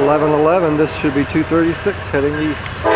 1111. This should be 236 heading east.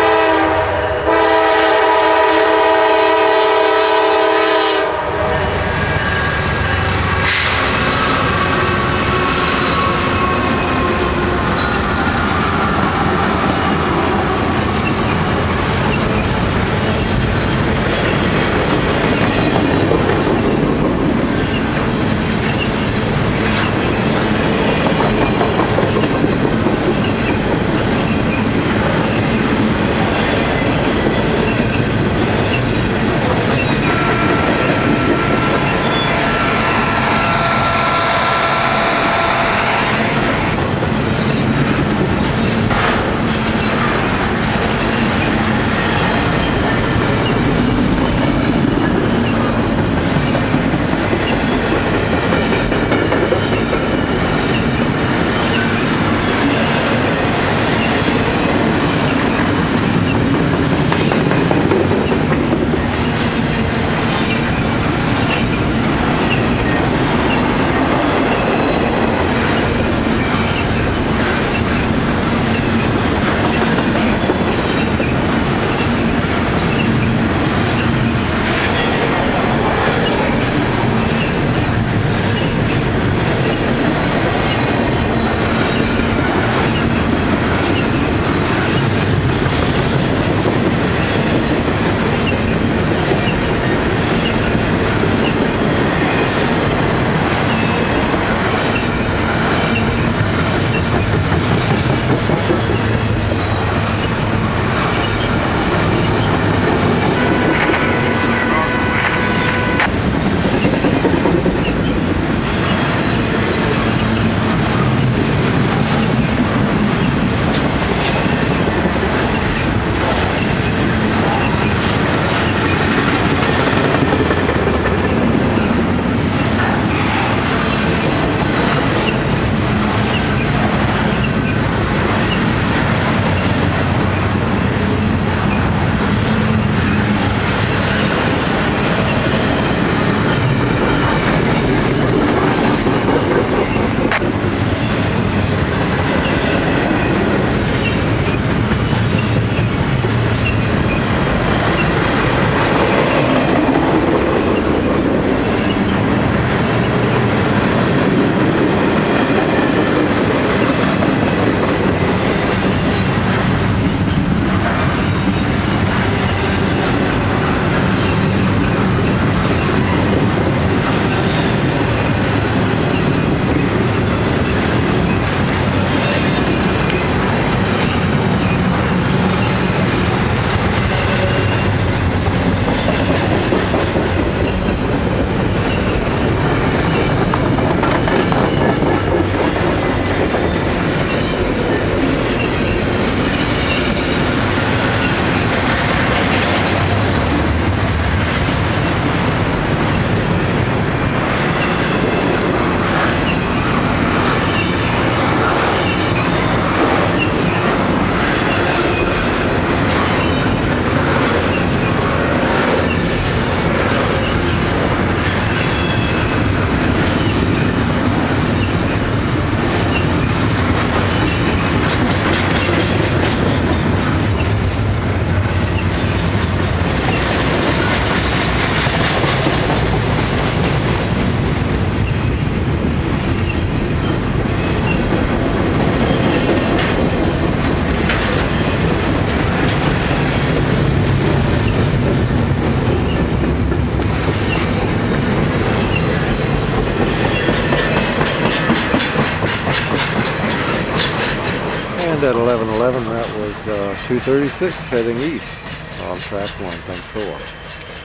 And at 1111, that was uh, 236 heading east on track one. Thanks for watching.